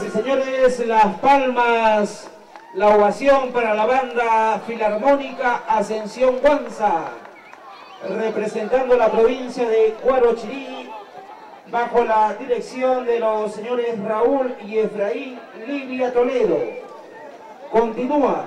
Señoras y señores, las palmas, la ovación para la banda filarmónica Ascensión Guanza, representando la provincia de Cuarochirí, bajo la dirección de los señores Raúl y Efraín Livia Toledo. Continúa.